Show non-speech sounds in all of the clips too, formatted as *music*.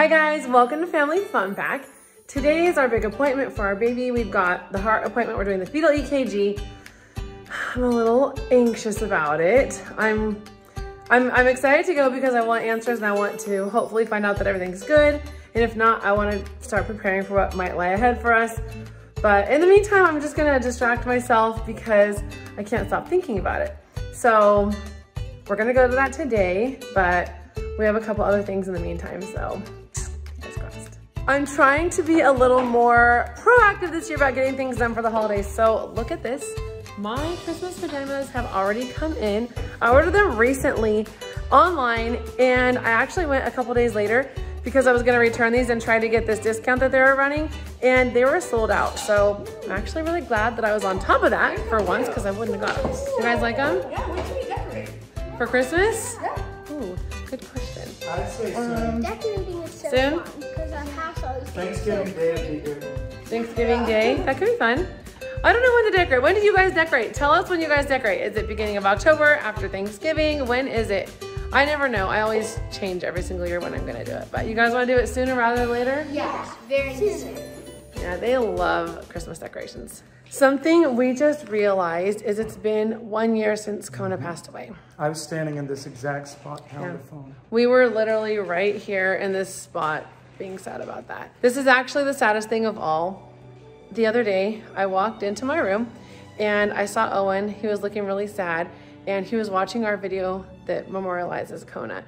Hi guys, welcome to Family Fun Pack. Today is our big appointment for our baby. We've got the heart appointment. We're doing the fetal EKG. I'm a little anxious about it. I'm, I'm, I'm excited to go because I want answers and I want to hopefully find out that everything's good. And if not, I want to start preparing for what might lie ahead for us. But in the meantime, I'm just gonna distract myself because I can't stop thinking about it. So we're gonna go to that today, but we have a couple other things in the meantime, so I'm trying to be a little more proactive this year about getting things done for the holidays. So look at this. My Christmas pajamas have already come in. I ordered them recently online and I actually went a couple days later because I was gonna return these and try to get this discount that they were running and they were sold out. So I'm actually really glad that I was on top of that for once because I wouldn't have got them. You guys like them? Yeah, when should we decorate? For Christmas? Yeah. Ooh, good question. I'd say Um, soon. Decorating is so Soon? fun because our house always Thanksgiving Day would pretty. be good. Thanksgiving Day. That could be fun. I don't know when to decorate. When do you guys decorate? Tell us when you guys decorate. Is it beginning of October, after Thanksgiving? When is it? I never know. I always change every single year when I'm gonna do it. But you guys wanna do it sooner rather than later? Yes, very soon. Yeah, they love Christmas decorations. Something we just realized is it's been one year since Kona mm-hmm. passed away. I was standing in this exact spot held Yeah. the phone. We were literally right here in this spot being sad about that. This is actually the saddest thing of all. The other day, I walked into my room and I saw Owen. He was looking really sad and he was watching our video that memorializes Kona.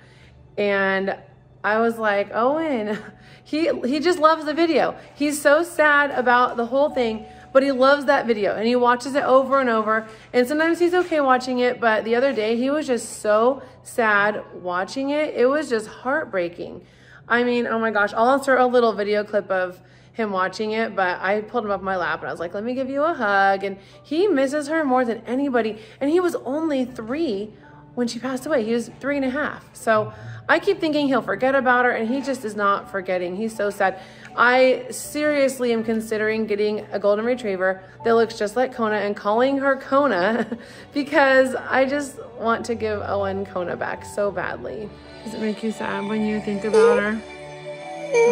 And I was like, Owen, *laughs* he, he just loves the video. He's so sad about the whole thing, but he loves that video and he watches it over and over. And sometimes he's okay watching it, but the other day he was just so sad watching it. It was just heartbreaking. I mean, oh my gosh, I'll insert a little video clip of him watching it, but I pulled him up my lap and I was like, let me give you a hug. And he misses her more than anybody. And he was only three when she passed away. He was three and a half. So I keep thinking he'll forget about her and he just is not forgetting. He's so sad. I seriously am considering getting a golden retriever that looks just like Kona and calling her Kona *laughs* because I just want to give Owen Kona back so badly. Does it make you sad when you think about her?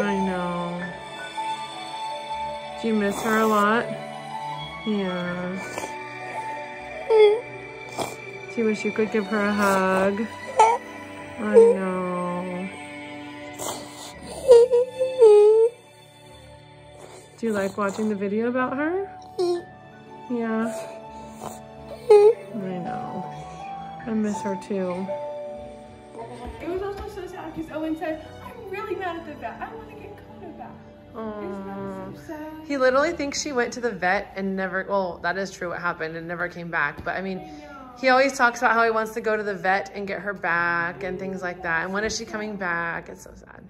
I know. Do you miss her a lot? Yeah. Do you wish you could give her a hug? I know. Do you like watching the video about her? Yeah. I know. I miss her too. It was also so sad because Owen said, I'm really mad at the vet. I want to get Kona back. Aww. so? He literally thinks she went to the vet and never, well, that is true what happened and never came back. But I mean, he always talks about how he wants to go to the vet and get her back and things like that. And when is she coming back? It's so sad.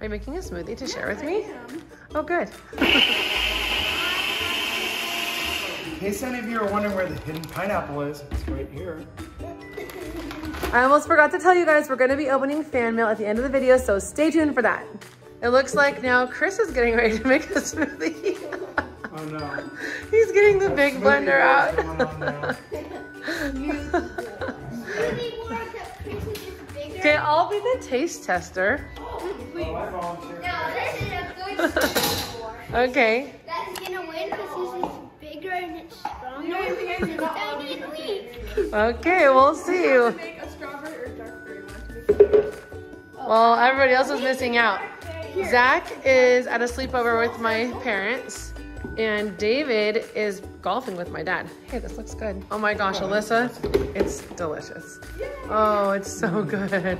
Are you making a smoothie to share with me? Oh, good. In case any of you are wondering where the hidden pineapple is, it's right here. I almost forgot to tell you guys, we're gonna be opening fan mail at the end of the video, so stay tuned for that. It looks like now Chris is getting ready to make a smoothie. Oh no. *laughs* He's getting the big blender out. *laughs* wars going on now. Really more because Christmas is bigger. Okay, I'll be the taste tester. Oh, No, this is a good score. Okay. That's gonna win because this is bigger and it's stronger. You know anything I It's tiny and weak. Okay, we'll see you. Make a strawberry or dark one. Well, everybody else is missing out. Zac is at a sleepover with my parents, and David is golfing with my dad. Hey, this looks good. Oh my gosh, Alyssa, it's delicious. Oh, it's so good.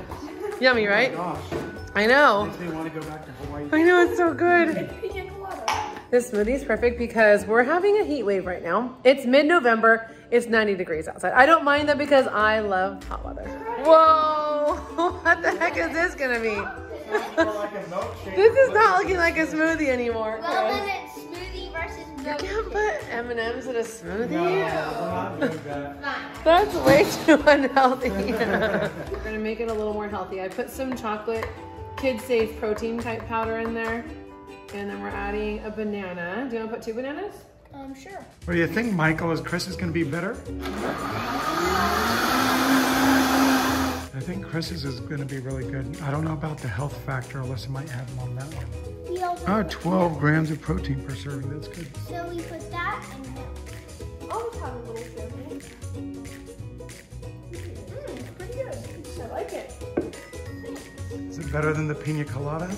Yummy, right? Oh gosh, I know. makes me want to go back to Hawaii. I know, it's so good. Pina colada. *laughs* This smoothie is perfect because we're having a heat wave right now. It's mid-November. It's 90 degrees outside. I don't mind that because I love hot weather. Whoa, *laughs* what the heck is this gonna be? Sounds more like a milkshake. This is not looking like a smoothie anymore. Well, You can't put M&Ms in a smoothie. No, we're not doing that. Fine. *laughs* That's way too unhealthy. *laughs* We're gonna make it a little more healthy. I put some chocolate kid safe protein type powder in there. And then we're adding a banana. Do you wanna put two bananas? Um, sure. What do you think, Michael? Is Chris is going to be better? I think think Chris's is going to be really good. I don't know about the health factor. Alyssa might have him on that one. We also Oh, put 12 grams of protein per serving. That's good. that- So we put that and milk. I'll just have a little sample. Mmm, it's pretty good. I like it. Is it better than the pina colada?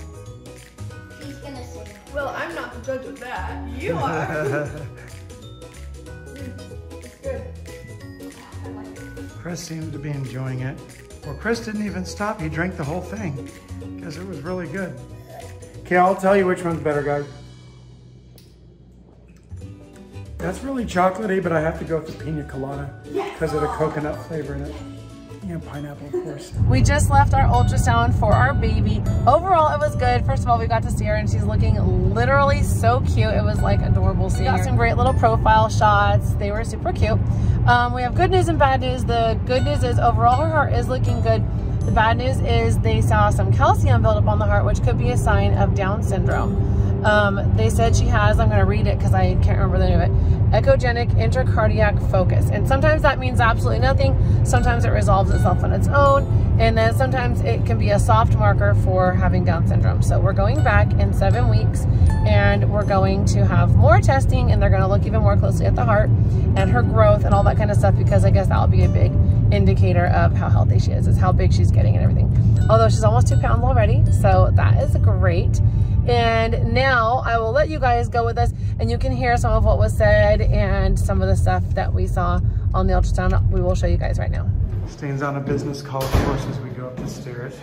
He's gonna say that. Well, I'm not the judge of that. You *laughs* are. it's good. I like it. Chris seemed to be enjoying it. Well, Chris didn't even stop. He drank the whole thing because it was really good. Okay, I'll tell you which one's better, guys. That's really chocolatey, but I have to go with the pina colada because of the coconut flavor in it. And pineapple, of course. We just left our ultrasound for our baby. Overall, it was good. First of all, we got to see her and she's looking literally so cute. It was like adorable seeing her. Got some great little profile shots. They were super cute. Um, we have good news and bad news. The good news is overall her heart is looking good. The bad news is they saw some calcium buildup on the heart, which could be a sign of Down syndrome. Um, they said she has, I'm going to read it because I can't remember the name of it, echogenic intracardiac focus. And sometimes that means absolutely nothing. Sometimes it resolves itself on its own. And then sometimes it can be a soft marker for having Down syndrome. So we're going back in seven weeks and we're going to have more testing and they're going to look even more closely at the heart and her growth and all that kind of stuff because I guess that'll be a big indicator of how healthy she is, is how big she's getting and everything. Although she's almost two pounds already. So that is great. And now I will let you guys go with us and you can hear some of what was said and some of the stuff that we saw on the ultrasound. We will show you guys right now. Stains on a business college course as we go up the stairs.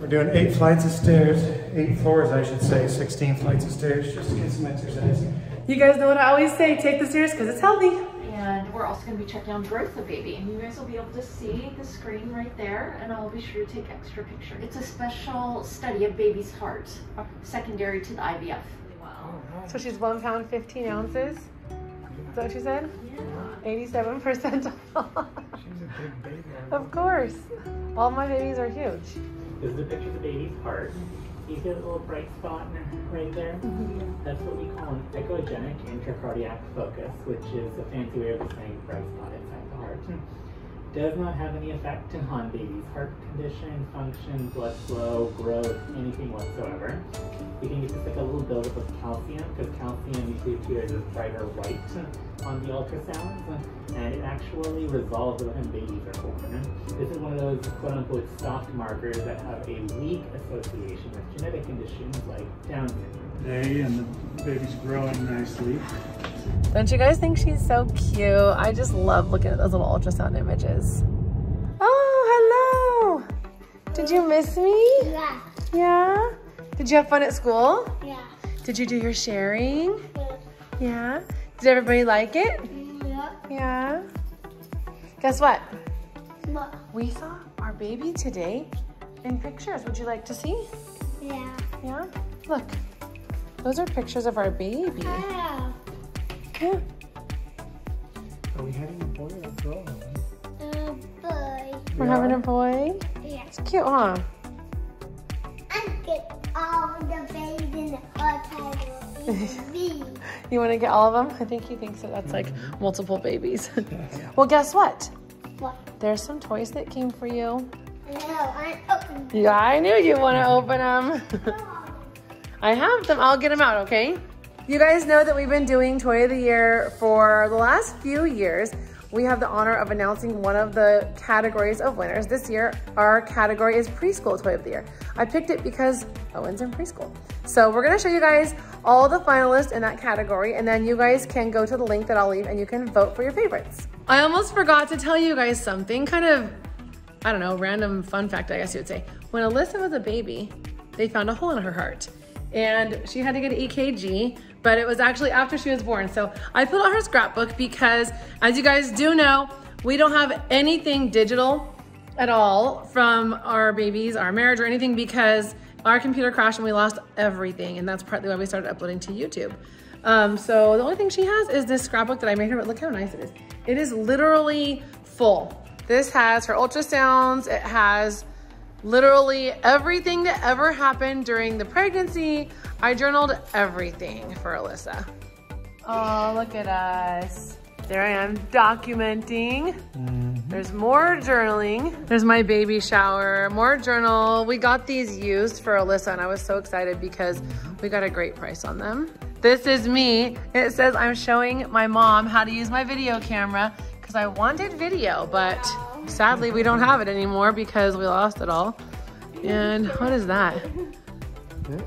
We're doing eight flights of stairs, eight floors, I should say, 16 flights of stairs, just to get some exercise. You guys know what I always say, take the stairs because it's healthy. And also going to be checking on growth of baby. And you guys will be able to see the screen right there. And I'll be sure to take extra pictures. It's a special study of baby's heart, secondary to the IVF. So she's one pound, 15 ounces. Is that what you said? Yeah. 87% She's a big baby. of course. All my babies are huge. This is a picture of the baby's heart. You see that little bright spot right there? Mm-hmm, That's what we call an echogenic intracardiac focus, which is a fancy way of saying bright spot inside the heart. Does not have any effect on baby's heart condition, function, blood flow, growth, anything whatsoever. We can get just like a little buildup of calcium, because calcium usually appears as brighter white on the ultrasounds, and it actually resolves when babies are born. This is one of those quote unquote soft markers that have a weak association with genetic conditions like Down syndrome. Day and the baby's growing nicely. Don't you guys think she's so cute? I just love looking at those little ultrasound images. Oh, hello. Did you miss me? Yeah. Yeah? Did you have fun at school? Yeah. Did you do your sharing? Yeah. Yeah? Did everybody like it? Yeah. Yeah? Guess what? What? We saw our baby today in pictures. Would you like to see? Yeah. Yeah? Look. Those are pictures of our baby. Yeah. Yeah. Are we having a boy or a girl? Uh, boy. We're having a boy. Yeah. It's cute, huh? And get all the babies in the title. B. *laughs* You want to get all of them? I think he thinks that that's like multiple babies. *laughs* *laughs* well, guess what? What? There's some toys that came for you. No, I opened Yeah, I knew you want to open them. I have them. I'll get them out, okay? You guys know that we've been doing Toy of the Year for the last few years. We have the honor of announcing one of the categories of winners. This year, our category is Preschool Toy of the Year. I picked it because Owen's in preschool. So we're gonna show you guys all the finalists in that category, and then you guys can go to the link that I'll leave and you can vote for your favorites. I almost forgot to tell you guys something, kind of I don't know, random fun fact, I guess you would say. When Alyssa was a baby, they found a hole in her heart and she had to get an EKG, but it was actually after she was born. So I put out her scrapbook because as you guys do know, we don't have anything digital at all from our babies, our marriage or anything because our computer crashed and we lost everything. And that's partly why we started uploading to YouTube. Um, so the only thing she has is this scrapbook that I made her, but look how nice it is. It is literally full. This has her ultrasounds. It has literally everything that ever happened during the pregnancy. I journaled everything for Alyssa. Oh, look at us. There I am documenting. Mm-hmm. There's more journaling. There's my baby shower, more journal. We got these used for Alyssa and I was so excited because we got a great price on them. This is me. It says I'm showing my mom how to use my video camera because I wanted video, but sadly we don't have it anymore because we lost it all. And what is that? This?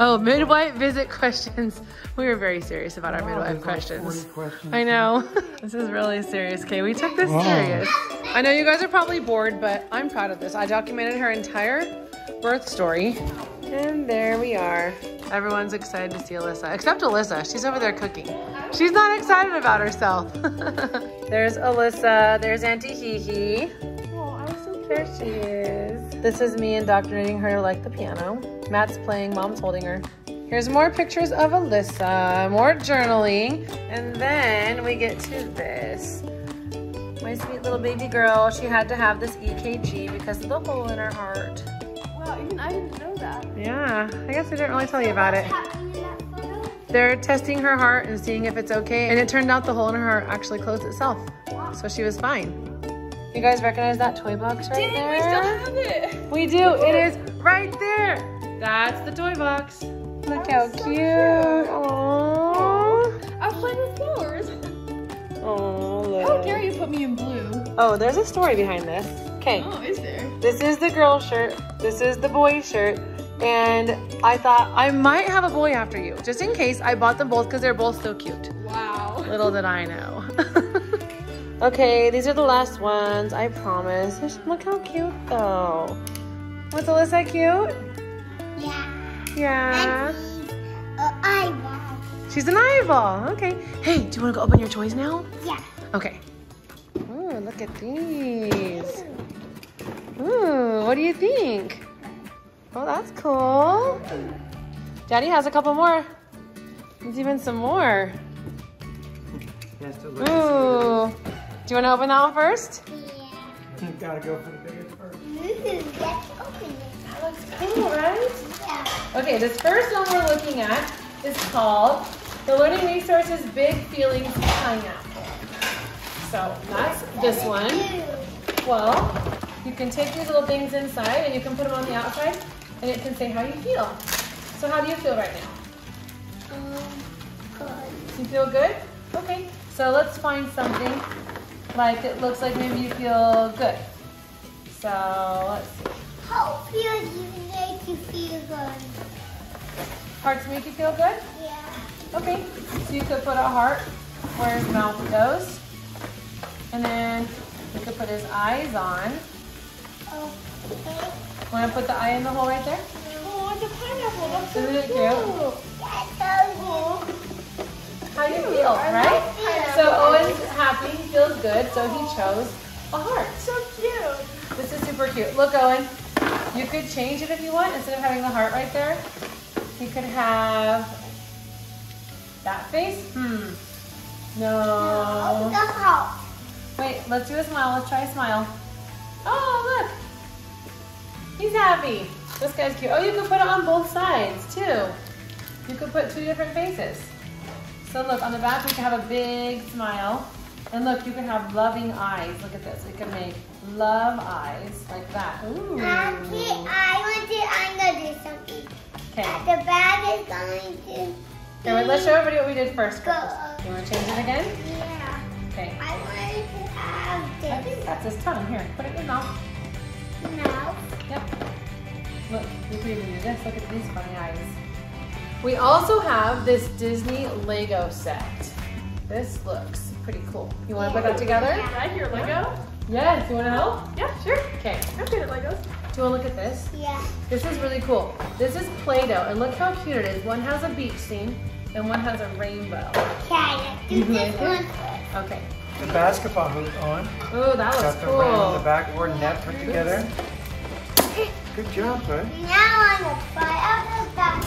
Oh, midwife visit questions. We were very serious about our midwife there's like questions. questions. I know. *laughs* this is really serious. Okay, we took this Wow. serious. I know you guys are probably bored, but I'm proud of this. I documented her entire birth story. And there we are. Everyone's excited to see Alyssa, except Alyssa. She's over there cooking. She's not excited about herself. *laughs* there's Alyssa. There's Auntie Hee Hee. Oh, I was so There she is. This is me indoctrinating her to like the piano. Matt's playing, mom's holding her. Here's more pictures of Alyssa, more journaling, and then we get to this. My sweet little baby girl, she had to have this EKG because of the hole in her heart. Wow, even I didn't know that. Yeah, I guess I didn't really tell you about it. Happening in that photo? They're testing her heart and seeing if it's okay, and it turned out the hole in her heart actually closed itself. So she was fine. You guys recognize that toy box right Dang, there? we still have it. We do. It is right there. That's the toy box. Look how so cute. cute. Aww. I was playing with flowers. Aww, How dare you put me in blue? Oh, there's a story behind this. Okay. Oh, is there? This is the girl shirt. This is the boy shirt. And I thought I might have a boy after you. Just in case, I bought them both because they're both so cute. Wow. Little did I know. *laughs* okay, these are the last ones, I promise. Look how cute though. Was Alyssa cute? Yeah. Yeah. And he's an eyeball. She's an eyeball. Okay. Hey, do you want to go open your toys now? Yeah. Okay. Ooh, look at these. Ooh, what do you think? Oh, that's cool. Daddy has a couple more. There's even some more. Yes, to look Ooh. Do you want to open that one first? Yeah. see. *laughs* You gotta go for the biggest first. Ooh, let's open it. That looks cool, right? Yeah. Okay, this first one we're looking at is called the Learning Resources Big Feelings Pineapple. So that's this one. Well, you can take these little things inside and you can put them on the outside and it can say how you feel. So how do you feel right now? Um, good. You feel good? Okay, so let's find something like it looks like maybe you feel good. So let's see. Hope you make you feel good. Hearts make you feel good? Yeah. Okay, so you could put a heart where his mouth goes. And then you could put his eyes on. Okay. Want to put the eye in the hole right there? Oh, it's a pineapple. That's Isn't it cute. cute? So How do you feel, I right? So Owen's happy, he feels good, so he chose a heart. So cute. This is super cute. Look, Owen, you could change it if you want. Instead of having the heart right there, you could have that face. Hmm. No. House. Wait, let's do a smile. Let's try a smile. Oh, look. He's happy. This guy's cute. Oh, you can put it on both sides, too. You could put two different faces. So look, on the back, we can have a big smile. And look, you can have loving eyes. Look at this. We can make love eyes like that. Ooh. Okay, I want to, I'm going to do something. Okay. The bag is going to. Okay, wait, let's show everybody what we did first. Go. You want to change it again? Yeah. Okay. I want to have I think this that's his tongue. Here, put it in your mouth. now. Yep. Look, you can even do this. Look at these funny eyes. We also have this Disney Lego set. This looks pretty cool. You want to put that together? Can I hear Lego? Yes. You want to help? Yeah, sure. Okay. I'm good at Legos. Do you want to look at this? Yeah. This is really cool. This is Play-Doh, and look how cute it is. One has a beach scene, and one has a rainbow. Okay, let's do this like it? one first. Okay. The basketball hoop on. Oh, that looks Got the rim and the cool. backboard net put together. Good job, bud. Now I'm going to fly out the back.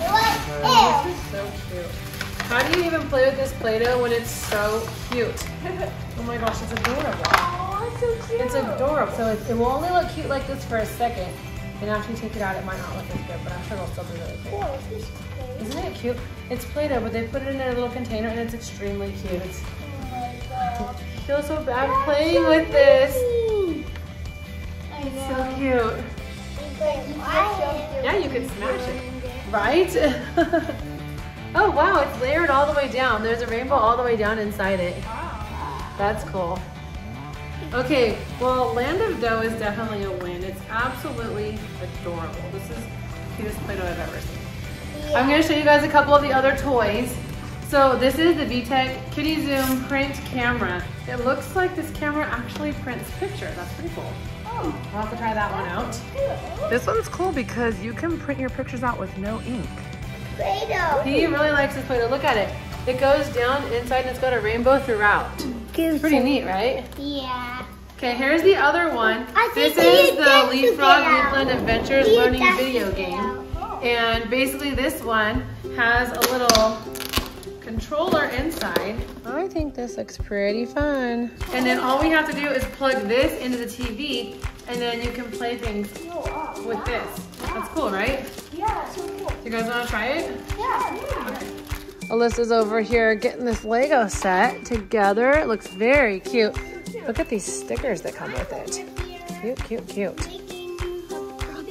This What? is so cute. How do you even play with this Play-Doh when it's so cute? *laughs* Oh my gosh, it's adorable. Oh, it's so cute. It's adorable. So it, it will only look cute like this for a second. And after you take it out, it might not look as good, but I'm sure it'll still be really cool. Oh, is crazy. Isn't it cute? It's Play-Doh, but they put it in a little container and it's extremely cute. It's, Oh my *laughs* god. feel so bad playing with this. I It's know. so cute. Yeah, you could smash it. Right? *laughs* oh wow, it's layered all the way down. There's a rainbow all the way down inside it. That's cool. Okay, well, Land of Dough is definitely a win. It's absolutely adorable. This is the cutest Play-Doh I've ever seen. I'm gonna show you guys a couple of the other toys. So this is the VTech KidiZoom print camera. It looks like this camera actually prints pictures. That's pretty cool. Oh. I'll have to try that one out. This one's cool because you can print your pictures out with no ink. Play-Doh. He really likes this Play-Doh. Look at it. It goes down inside and it's got a rainbow throughout. It's Pretty neat, right? Yeah. Okay, here's the other one. This is the that Leapfrog together. Leapland Adventures We learning video together. game. And basically this one has a little controller inside. I think this looks pretty fun. And then all we have to do is plug this into the TV and then you can play things with this. That's cool, right? Yeah, so cool. You guys wanna try it? Yeah, yeah. Alyssa's over here getting this Lego set together. It looks very cute. Look at these stickers that come with it. Cute, cute, cute.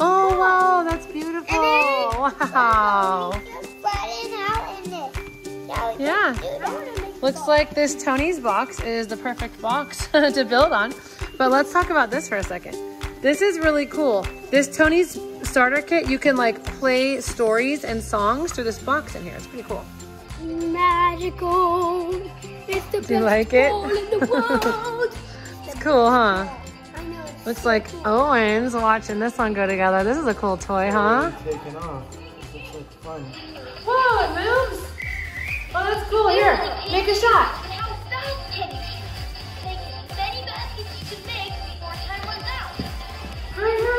Oh, wow, that's beautiful. Wow. Just button out in it. So we Yeah. can do that. Looks like this Tonies box is the perfect box *laughs* to build on. But let's talk about this for a second. This is really cool. This Tonies starter kit, you can like play stories and songs through this box in here. It's pretty cool. Magical. It's the Do you like it? ball in the *laughs* world. It's cool, huh? I know it's Looks like Owen's watching this one go together. This is a cool toy, huh? Taking off. This looks like fun. Whoa, it moves. Oh, that's cool. Here, make a shot.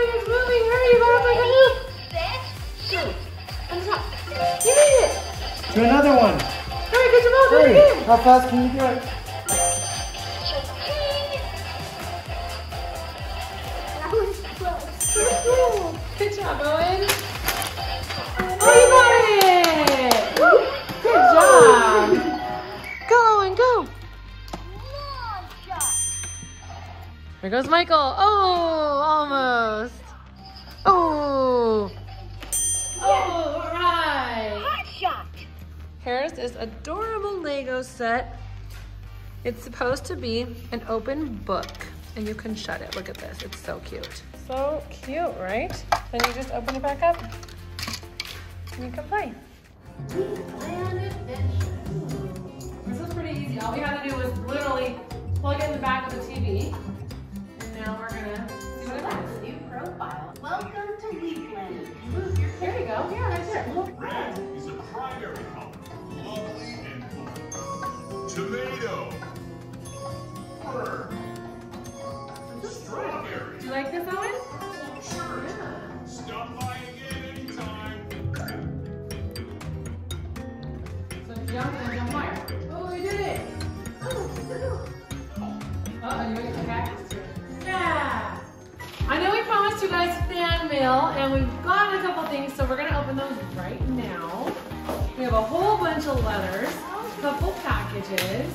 Hurry, hurry, it's moving. Hurry, you gotta make a move. Set, shoot. On the top. You it. Do another one. Hurry, get your ball. Do it Hurry. again. How fast can you do it? That was close. Good job, Owen. Here goes Michael. Oh, almost. Oh. Oh, all right. Hot shot. Here's this adorable Lego set. It's supposed to be an open book and you can shut it. Look at this, it's so cute. So cute, right? Then you just open it back up and you can play. This is pretty easy. All we had to do was literally plug it in the back of the TV. Now we're gonna what. New profile. Welcome to Leapland. There you go. Yeah, right there. Red is a primary color, lovely and full. Tomato. Fir. Strawberry. Do you like this, Owen? Sure. Stop by again anytime. So jump and we've gotten a couple things, so we're gonna open those right now. We have a whole bunch of letters, a couple packages.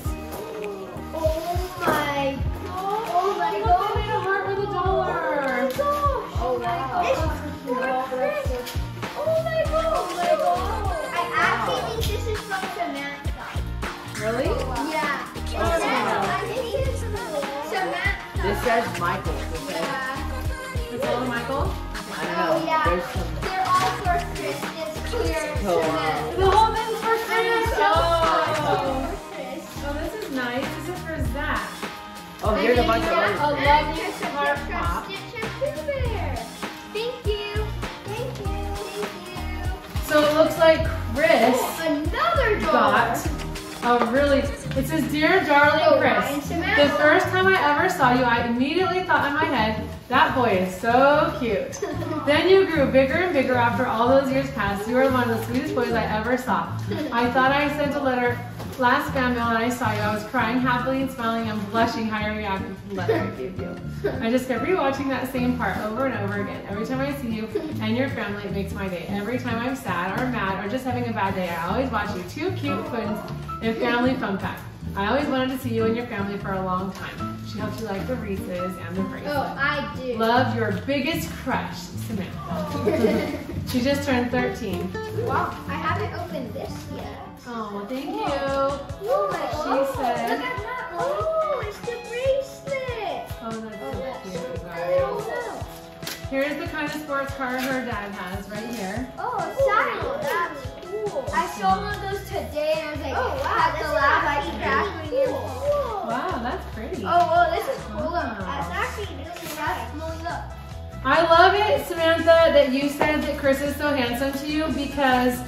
Oh my. gosh! Oh my god! They made a heart with a dollar! Oh, oh wow. This is for Chris. Oh my god. Oh my god. I actually think this is from Samantha. Really? Yeah. Oh, Samantha. I think it's from Samantha. This says Michael. This says, Yeah. It's all Michael? I don't Oh yeah. There's some. They're all for Chris. It's clear. Oh, Samantha. The whole thing's for Chris! Oh! For Chris. Oh, this is nice. This is for Zac. Oh, here's a bunch of A letters. lovely Chris, heart pop. Stitch and Pooh Bear. Thank you. Thank you. Thank you. So it looks like Chris Oh, another dollar. got a really, it says, Dear darling Oh, Chris, Samantha. The first time I ever saw you, I immediately thought in my head, that boy is so cute. *laughs* then you grew bigger and bigger after all those years passed. You were one of the sweetest boys I ever saw. I thought I sent a letter last fan mail and I saw you. I was crying happily and smiling and blushing how I reacted to the letter I gave you. *laughs* I just kept rewatching that same part over and over again. Every time I see you and your family, it makes my day. Every time I'm sad or mad or just having a bad day, I always watch you two cute twins and family fun pack. I always wanted to see you and your family for a long time. She helped you like the Reese's and the bracelet. Oh, I do. Love your biggest crush, Samantha. *laughs* she just turned 13. Wow, I haven't opened this yet. Oh, thank oh. you. Oh my She said- Look at that. Oh, it's the bracelet. Oh, that's Oh, so that's cute, you so guys. cool. Here's the kind of sports car her dad has right here. Oh, a saddle. That's cool. I saw one of those today and I was like, Oh, wow, at the lab, I actually cracked really cool. cool. Wow, that's pretty. Oh, well, this is cool. Look, Wow. It's actually really nice. Molly, look. I love it, Samantha, that you said that Chris is so handsome to you because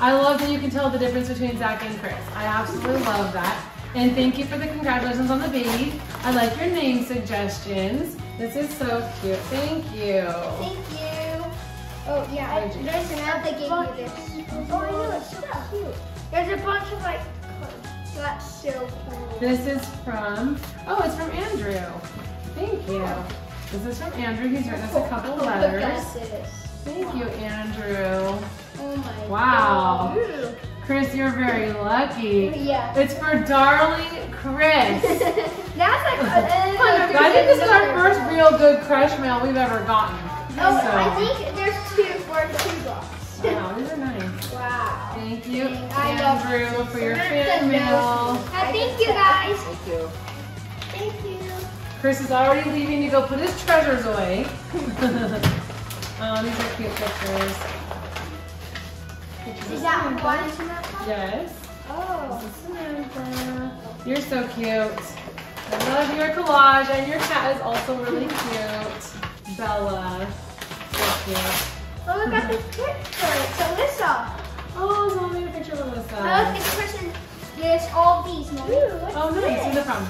I love that you can tell the difference between Zac and Chris. I absolutely love that. And thank you for the congratulations on the baby. I like your name suggestions. This is so cute. Thank you. Thank you. Oh, yeah. I, there's Samantha gave me this. Oh, so cute. There's a bunch of like, that's so cool. This is from, oh, it's from Andrew. Thank you. This is from Andrew. He's written us a couple oh, Look letters. at this. Thank you, Andrew. Oh my Wow. God. Chris, you're very lucky. Yeah. It's for darling Chris. *laughs* That's like uh, a, uh, I think this is our uh, first real good crush mail we've ever gotten. Oh, So, I think there's two for two Thank you, I love Andrew, for your fan mail. Thank you guys. Thank you. Thank you. Chris is already leaving to go put his treasures away. *laughs* um, these are cute pictures. Pictures Is that Samantha. one Samantha? Yes. Oh. This is Samantha. You're so cute. I love your collage, and your cat is also really cute. Bella. So cute. Oh, look at this picture. It's Alyssa. Oh, someone made a picture of Alyssa. Oh, look, this person. There's all these. Mommy. Oh, nice. Where's it from?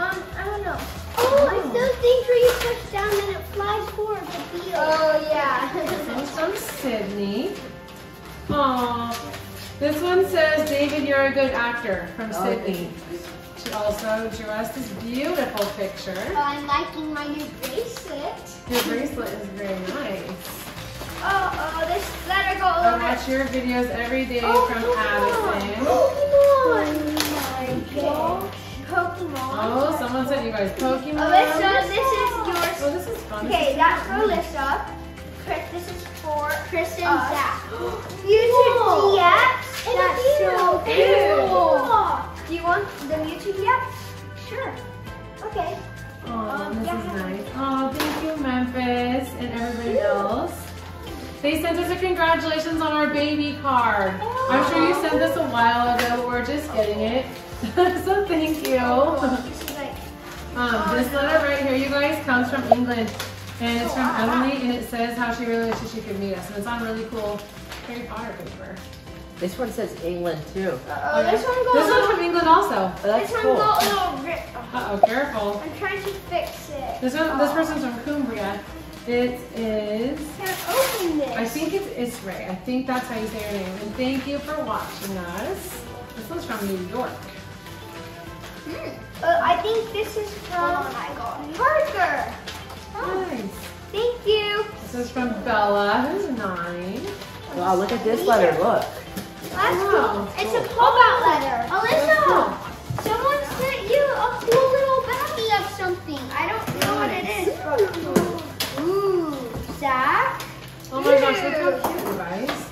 Um, I don't know. Oh. it's those things where you push down and it flies forward the wheel. Oh, yeah. *laughs* This one's from Sydney. Aww. This one says, David, you're a good actor from Oh, Sydney. She also drew us this beautiful picture. Oh, I'm liking my new bracelet. Your bracelet is very nice. Oh, oh, this letter go I over. watch your videos every day Oh, from Pokemon. Addison. Pokemon. Oh my gosh. Pokemon. Oh, someone sent you guys Pokemon. Alyssa, this is yours. Oh, this is fun. Okay, This is that's for fun. Alyssa. Chris, this is for Chris and Us. Zac. *gasps* Mewtwo DX. That's so cool. Do you want the Mewtwo DX? Sure. Okay. Oh, Um, this yeah. is nice. Oh, thank you, Memphis and everybody else. They sent us a congratulations on our baby card. I'm sure you sent this a while ago, but we're just getting it. *laughs* so thank you. This Um, this letter right here, you guys, comes from England. And it's from Emily, and it says how she really wishes she could meet us. And it's on really cool Harry Potter paper. This one says England too. oh, this one goes. This one's from England also. Oh, that's this one cool. goes a little rip. Uh-oh, careful. I'm trying to fix it. This one, this person's from Cumbria. It is Can't open this. I think it's Isray. I think that's how you say your name. And thank you for watching us. This one's from New York. Uh, I think this is from Parker. Nice. Thank you. This is from Bella, who's nine. Wow, look at this letter. Look. That's Wow. cool. It's a pull-out letter. Alyssa, someone sent you a cool little baggie of something. I don't know what it is. but- Ooh, Zac. Oh my gosh, look how cute, guys.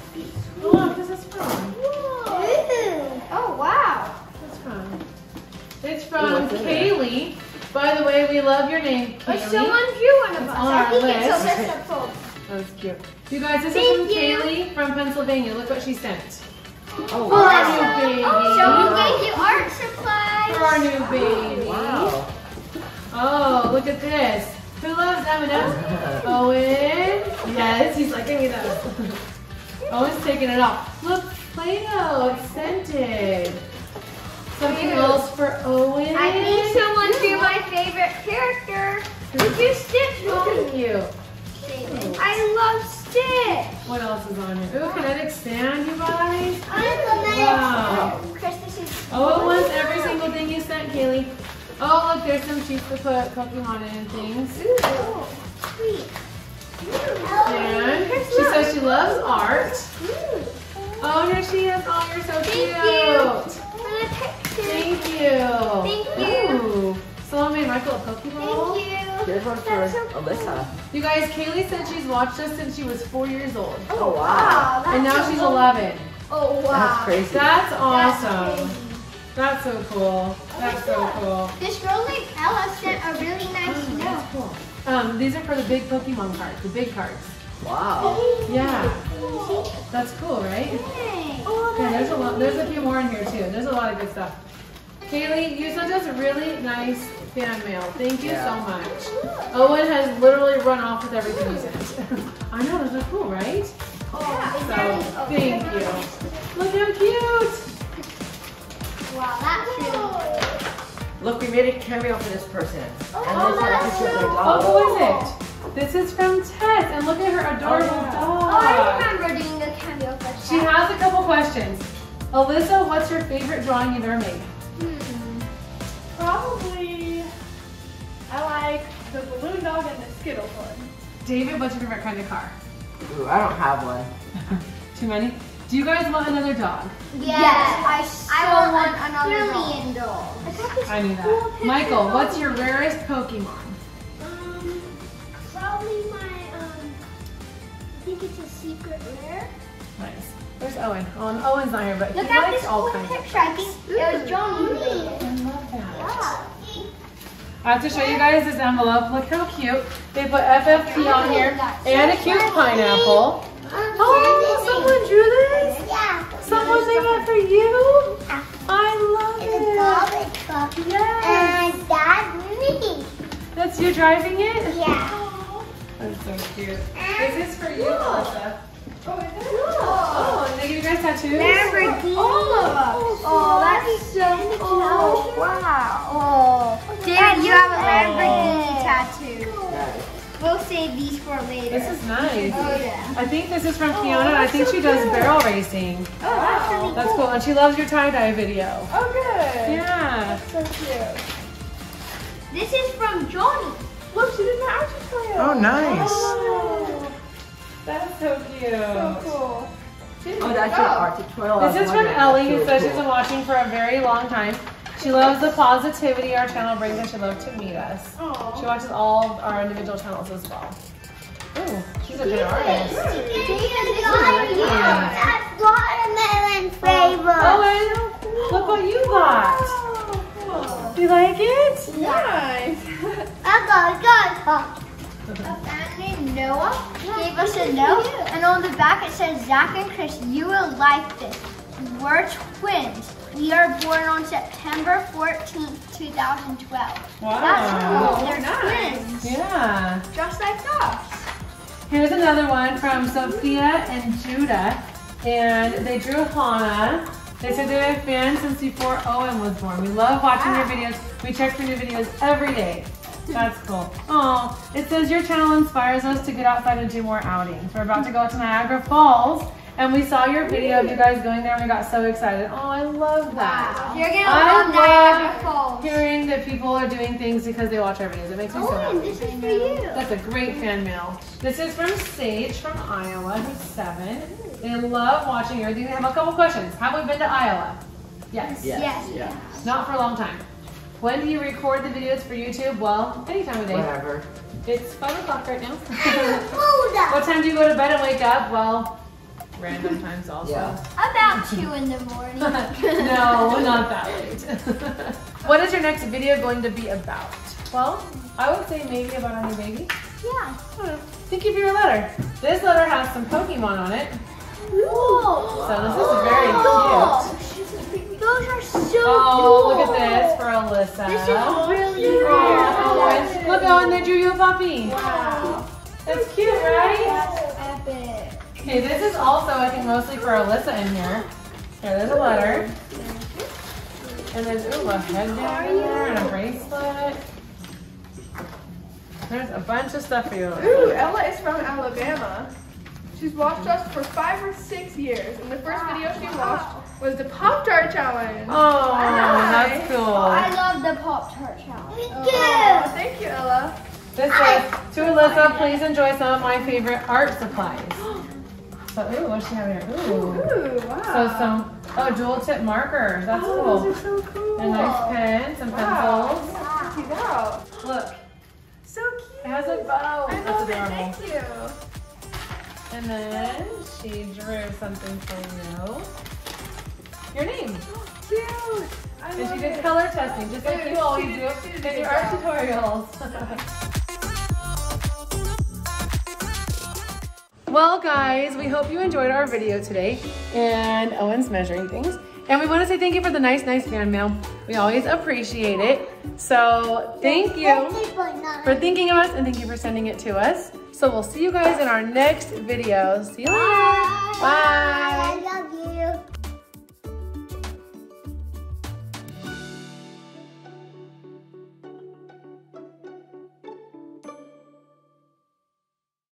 Oh, what is oh, this from? Ooh. Oh wow. What's from? It's from what's in there? Kaylee. By the way, we love your name, But Kaylee. someone drew one of It's us. on I our think it's list. Alyssa pulled. *laughs* That's cute. You guys, this is from you. Kaylee from Pennsylvania. Look what she sent. Oh, For wow. our new oh, baby. Someone gave you art supplies. For our new baby. Wow. Oh, look at this. Who loves M&M's? Owen. Yes, he's like, give me those. Owen's taking it off. Look, Play-Doh. It's scented. Something else for Owen. I need someone drew my favorite character. Did you Stitch? Thank you. I love Stitch. What else is on here? Ooh, kinetic sand, you guys. I love Wow. Chris, this is. Oh, it wants every single thing you sent, Kaylee. Oh, look, there's some cheese to put cooking on it and things. Ooh, sweet. And she says she loves art. Oh, here she is. Oh, you're so cute. Thank you. Thank you. Ooh. Salome and Michael, cookie roll. Thank you. Here's one for. Alyssa. You guys, Kaylee said she's watched us since she was four years old. Oh, wow. and now she's 11. Oh, wow. That's crazy. That's awesome. That's that's so cool. That's so cool. This girl named Ella sent a really nice *gasps* note. Um, these are for the big Pokemon cards, the big cards. Wow. Yeah. That's cool, right? Yeah, there's a lot. There's a few more in here too. There's a lot of good stuff. Kaylee, you sent us a really nice fan mail. Thank you Yeah. so much. Owen has literally run off with everything you sent. *laughs* I know, those are cool, right? Yeah. So, thank you. Look how cute. Wow, that's really. Look, we made a cameo for this person. And Oh, this a that's picture of their so Oh, who is it? This is from Tess, and look at her adorable Oh, I dog. remember doing a cameo for She has a couple questions. Alyssa, what's your favorite drawing you've ever made? Hmm. Probably, I like the balloon dog and the Skittles one. David, what's your favorite kind of car? Ooh, I don't have one. *laughs* Too many? Do you guys want another dog? Yes, I, I want another million doll. I knew that. Michael, what's your rarest Pokemon? Um, probably my, um, I think it's a secret rare. Nice. Where's Owen? Oh, Owen's not here, but he Look at likes this all cool kinds of picture. I think it was Johnny who. I love that. Yeah. I have to show you guys this envelope. Look how cute. They put FFP on here and a cute pineapple. Oh, someone drew this? Yeah. Someone made that for you? I love it. Yes. And that's me. That's you driving it? Yeah. That's so cute. Is this is for you, Melissa. Oh, is it? Oh, and they give you guys tattoos? Lamborghini. Oh, oh that's so cool. Wow. Save these for later. This is nice. Oh, yeah. I think this is from oh, Fiona. I think she does barrel racing. Oh, that's really That's cool. cool. And she loves your tie-dye video. Oh, good. Yeah. That's So cute. This is from Johnny. Look, she did my action plan. Oh, nice. Oh, That's so cute. so cool. Oh, that's your oh. art tutorial. I This is from. Ellie, who says really she's been watching for a very long time. She loves the positivity our channel brings and she loves to meet us. Aw. She watches all of our individual channels as well. Ooh, she's a good artist. That's watermelon flavor. Owen, look what you got. Do you like it? Nice. *laughs* I got, got. A fan Noah gave us a note, and on the back it says, Zac and Chris, you will like this. We're twins. We are born on September 14th, 2012. Wow. That's cool. They're nice. twins. Yeah. Just like us. Here's another one from Sophia and Judah. And they drew Hannah. They said they're fans since before Owen was born. We love watching your ah. videos. We check for new videos every day. That's cool. Oh, it says your channel inspires us to get outside and do more outings. We're about to go to Niagara Falls. And we saw your video of you guys going there and we got so excited. Oh, I love that. You're gonna I love Niagara love Falls. hearing that people are doing things because they watch our videos. It makes me so Oh, happy. this is for you. That's a great fan mail. This is from Sage from Iowa, who's seven. They love watching everything. They have a couple questions. Have we been to Iowa? Yes. Yes. Yes. Yeah. Not for a long time. When do you record the videos for YouTube? Well, any time of day. Whatever. It's 5 o'clock right now. *laughs* What time do you go to bed and wake up? Well, random times also. Yeah. About two in the morning. *laughs* no, not that late. *laughs* what is your next video going to be about? Well, I would say maybe about our new baby. yeah. Think of your letter. This letter has some Pokemon on it. Cool. So this is very cute. Those are so Oh, cool. look at this for Alyssa. This is oh, really Oh, rare. Owen. Look, Owen, they drew you a puppy. Wow. That's cute, right? That's epic. Okay, this is also, I think, mostly for Alyssa in here. Here, there's a letter. And there's, ooh, a headband in there and a bracelet. There's a bunch of stuff for you. Ooh, Ella is from Alabama. She's watched us for five or six years, and the first video she watched was the Pop Tart Challenge. Oh, that's cool. Oh, I love the Pop Tart challenge. Me Oh, thank you, Ella. This is to Alyssa, please enjoy some of my favorite art supplies. *gasps* *gasps* So, ooh, what's she have here? Ooh. Ooh, wow. So some, oh, dual tip markers. That's oh, cool. those are so cool. And a nice pen, some Wow. pencils. Check it out. Look, So cute. It has a bow. I That's love it. Thank you. And then she drew something for you. Your name. Cute. I And she did it. color testing, just like you always do did- she did a in your art tutorials. *laughs* well, guys, we hope you enjoyed our video today and Owen's measuring things. And we want to say thank you for the nice, nice fan mail. We always appreciate it. So thank you for thinking of us and thank you for sending it to us. So we'll see you guys in our next video. See you later. Bye.